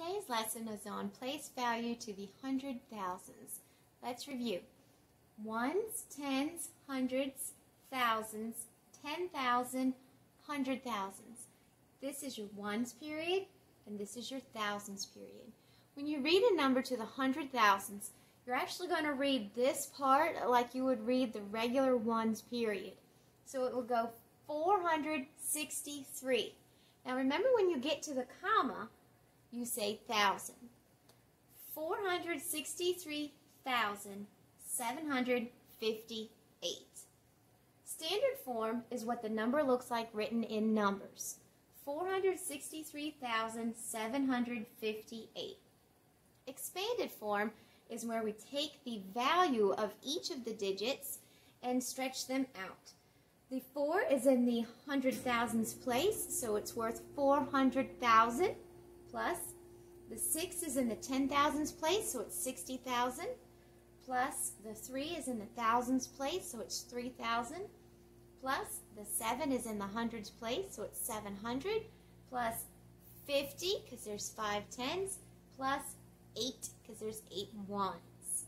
Today's lesson is on place value to the hundred thousands. Let's review. Ones, tens, hundreds, thousands, ten thousand, hundred thousands. This is your ones period and this is your thousands period. When you read a number to the hundred thousands, you're actually going to read this part like you would read the regular ones period. So it will go 463. Now remember when you get to the comma, you say thousand. 463,758. Standard form is what the number looks like written in numbers. 463,758. Expanded form is where we take the value of each of the digits and stretch them out. The 4 is in the hundred thousands place, so it's worth 400,000 plus the 6 is in the ten thousands place, so it's 60,000 plus the 3 is in the thousands place, so it's 3,000 plus the 7 is in the hundreds place, so it's 700 plus 50 because there's 5 tens plus 8 because there's 8 ones.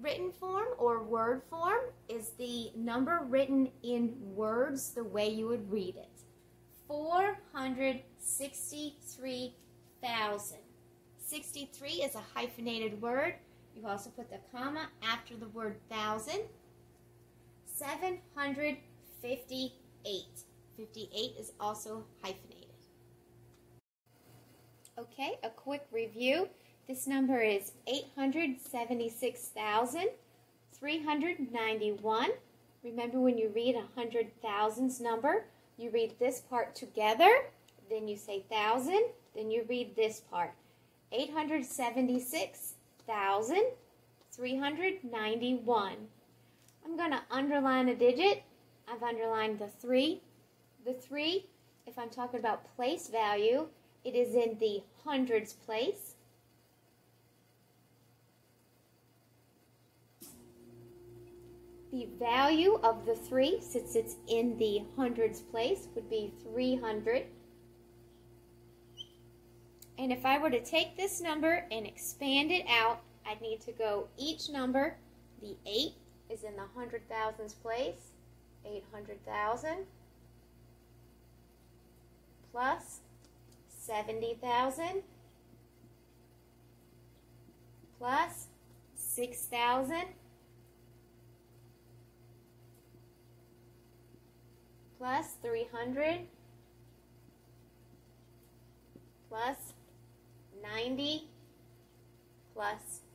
Written form or word form is the number written in words the way you would read it. 463,000. 63 is a hyphenated word. You also put the comma after the word thousand. 758. 58 is also hyphenated. Okay, a quick review. This number is 876,391. Remember when you read a hundred thousands number, you read this part together, then you say thousand, then you read this part. 876,391. I'm going to underline a digit. I've underlined the 3. The 3, if I'm talking about place value, it is in the hundreds place. The value of the 3, since it's in the hundreds place, would be 300. And if I were to take this number and expand it out, I'd need to go each number. The 8 is in the hundred thousands place, 800,000 plus 70,000 plus 6,000 plus 300 plus 90 plus 1.